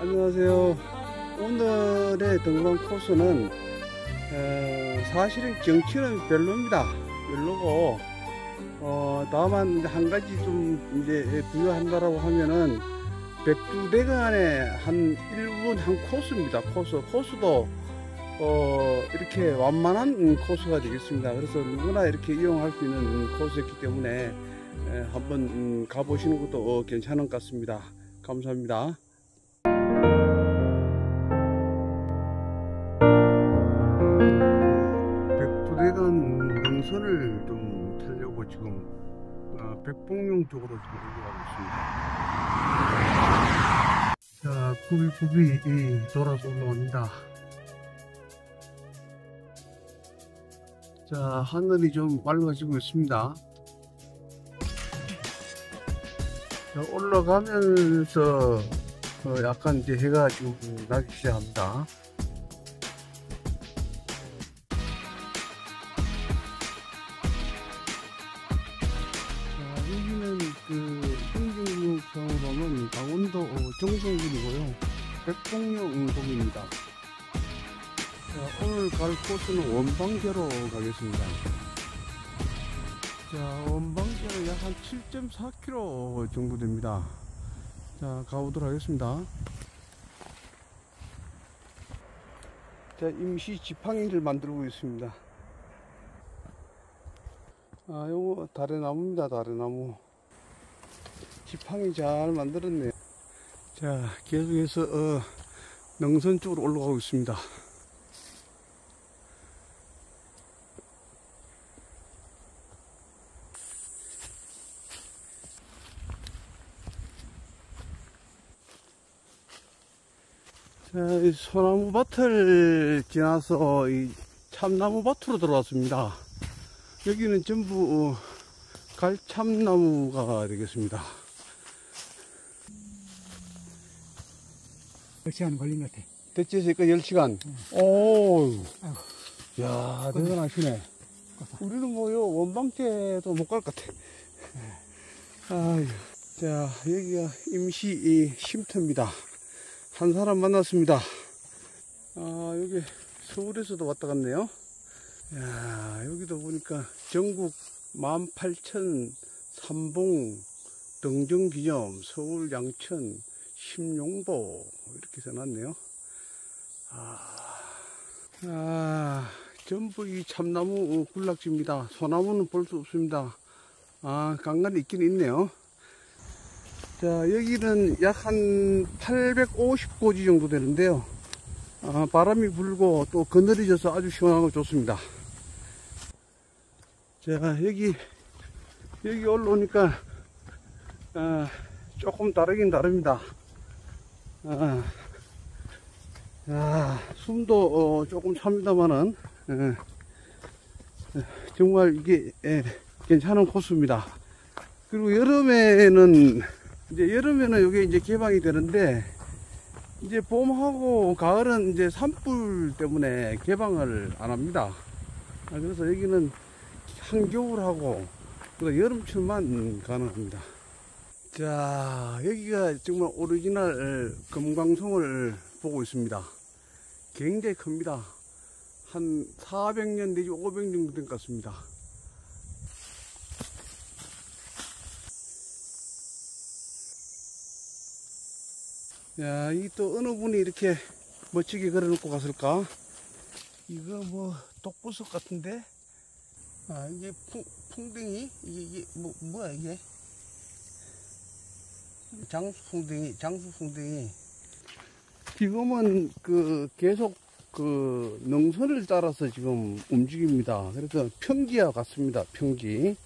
안녕하세요. 오늘의 등반 코스는 에, 사실은 경치는 별로입니다. 별로고 어, 다만 한 가지 좀 이제 부여한다라고 하면은 백두대간의 한 일본 한 코스입니다. 코스 코스도 어, 이렇게 완만한 코스가 되겠습니다. 그래서 누구나 이렇게 이용할 수 있는 코스였기 때문에 에, 한번 음, 가보시는 것도 어, 괜찮은 것 같습니다. 감사합니다. 지금 어, 백봉룡 쪽으로 지금 올라가고 있습니다. 자, 굽이굽이 돌아서 올라옵니다. 자, 하늘이 좀 맑아지고 있습니다. 자, 올라가면서 어, 약간 이제 해가 지금 나기 시작합니다. 정성군이고요. 백봉령동입니다. 자, 오늘 갈 코스는 원방제로 가겠습니다. 자, 원방제로 약 한 7.4km 정도 됩니다. 자, 가보도록 하겠습니다. 자, 임시 지팡이를 만들고 있습니다. 아, 요거 다래나무입니다, 다래나무. 지팡이 잘 만들었네요. 자, 계속해서, 어, 능선 쪽으로 올라가고 있습니다. 자, 이 소나무 밭을 지나서 이 참나무 밭으로 들어왔습니다. 여기는 전부 어, 갈참나무가 되겠습니다. 몇 시간 걸린 것 같아. 대체니까 10시간. 오, 아이고. 야 대단하시네. 우리는 뭐요, 원방제도 못 갈 것 같아. 아유. 자, 여기가 임시 이 쉼터입니다. 한 사람 만났습니다. 아, 여기 서울에서도 왔다 갔네요. 야, 여기도 보니까 전국 18,000 삼봉 등정 기념 서울 양천 심용보 이렇게 써놨네요. 아, 아, 전부 이 참나무 군락지입니다. 소나무는 볼 수 없습니다. 아, 간간히 있긴 있네요. 자, 여기는 약 한 850고지 정도 되는데요. 아, 바람이 불고 또 그늘이 져서 아주 시원하고 좋습니다. 자, 여기, 여기 올라오니까, 아, 조금 다르긴 다릅니다. 아, 아, 숨도 어, 조금 찹니다만은, 예, 예, 정말 이게, 예, 괜찮은 코스입니다. 그리고 여름에는, 이제 여름에는 이게 이제 개방이 되는데, 이제 봄하고 가을은 이제 산불 때문에 개방을 안 합니다. 아, 그래서 여기는 한겨울하고 그 여름철만 가능합니다. 자, 여기가 정말 오리지널 금강송을 보고 있습니다. 굉장히 큽니다. 한 400년 내지 500년 정도 된 것 같습니다. 야, 이 또 어느 분이 이렇게 멋지게 걸어놓고 갔을까? 이거 뭐 독보석 같은데? 아, 이게 풍, 풍뎅이? 이게, 이게 뭐, 뭐야 이게? 장수풍뎅이, 장수풍뎅이. 지금은 그 계속 그 능선을 따라서 지금 움직입니다. 그래서 평지와 같습니다. 평지.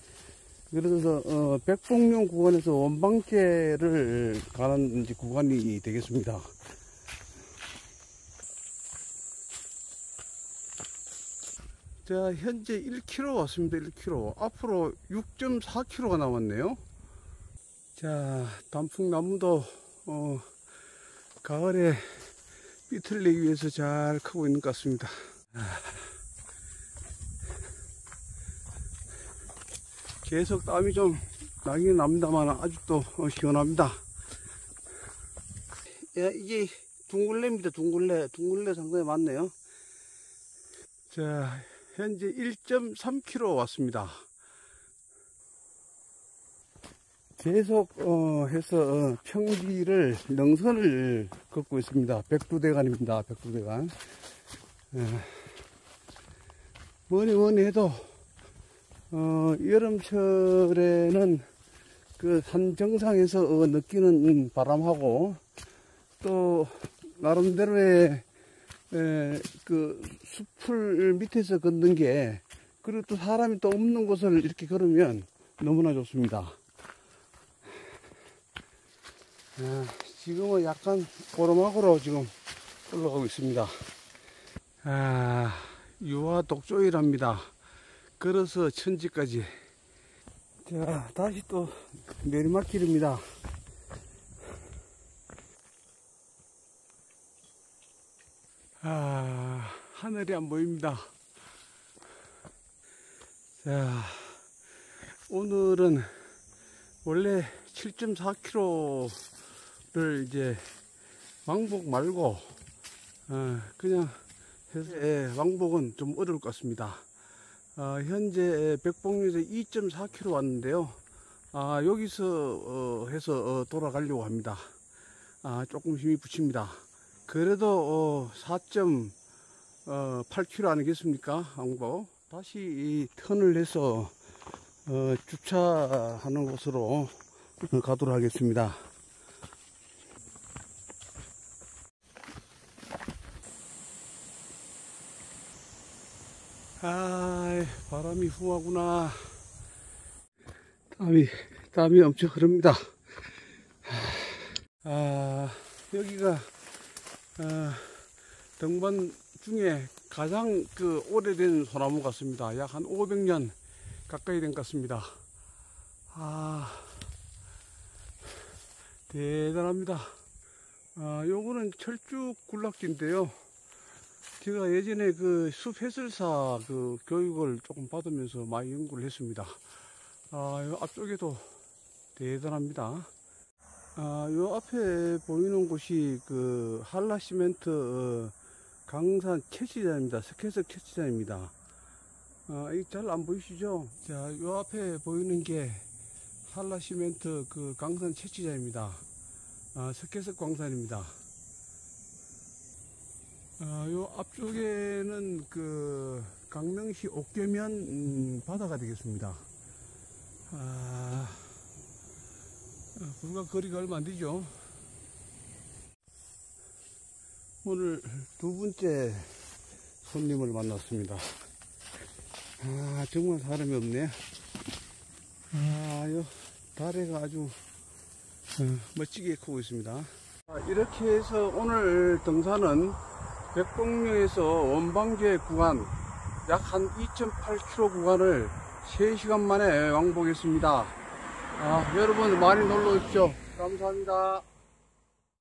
그래서 어, 백봉령 구간에서 원방제를 가는 구간이 되겠습니다. 자, 현재 1km 왔습니다. 1km. 앞으로 6.4km가 남았네요. 자, 단풍나무도 어, 가을에 빛을 내기 위해서 잘 크고 있는 것 같습니다. 아. 계속 땀이 좀 나긴 납니다만 아직도 어, 시원합니다. 예, 이게 둥글레입니다. 둥글레. 둥글레 상당히 많네요. 자, 현재 1.3km 왔습니다. 계속 어, 해서 어, 평지를 능선을 걷고 있습니다. 백두대간입니다. 백두대간. 예. 뭐니 뭐니 해도 어, 여름철에는 그 산 정상에서 어, 느끼는 바람하고 또 나름대로의 에, 그 숲을 밑에서 걷는 게 그리고 또 사람이 또 없는 곳을 이렇게 걸으면 너무나 좋습니다. 아, 지금은 약간 오르막으로 지금 올라가고 있습니다. 아, 유화 독조이랍니다. 걸어서 천지까지. 자, 다시 또 내리막길입니다. 아, 하늘이 안 보입니다. 자, 오늘은 원래 7.4km 를 이제 왕복 말고, 어, 그냥 해서 예, 왕복은 좀 어려울 것 같습니다. 어, 현재 백봉리에서 2.4km 왔는데요. 아, 여기서 어, 해서 어, 돌아가려고 합니다. 아, 조금 힘이 붙입니다. 그래도 어, 4.8km 아니겠습니까? 왕복. 다시 이 턴을 해서 어, 주차하는 곳으로 어, 가도록 하겠습니다. 아, 바람이 후하구나. 땀이, 땀이 엄청 흐릅니다. 아, 여기가, 아, 등반 중에 가장 그 오래된 소나무 같습니다. 약 한 500년 가까이 된 것 같습니다. 아, 대단합니다. 아, 요거는 철쭉 군락지인데요. 제가 예전에 그 숲 해설사 그 교육을 조금 받으면서 많이 연구를 했습니다. 아, 요 앞쪽에도 대단합니다. 아, 요 앞에 보이는 곳이 그 한라 시멘트 어, 강산 채취장입니다. 스케석 채취장입니다. 아, 이잘 안 보이시죠? 자, 요 앞에 보이는 게 한라 시멘트 그 강산 채취장입니다. 아, 스케석 광산입니다. 아, 요 앞쪽에는 그 강릉시 옥계면 음, 바다가 되겠습니다. 아, 아, 불과 거리가 얼마 안 되죠. 오늘 두 번째 손님을 만났습니다. 아, 정말 사람이 없네. 아, 요 다리가 아주 어, 멋지게 크고 있습니다. 아, 이렇게 해서 오늘 등산은 백봉령에서 원방제 구간 약 한 2.8km 구간을 3시간 만에 왕복했습니다. 아, 여러분 많이 놀러 오십시오. 감사합니다.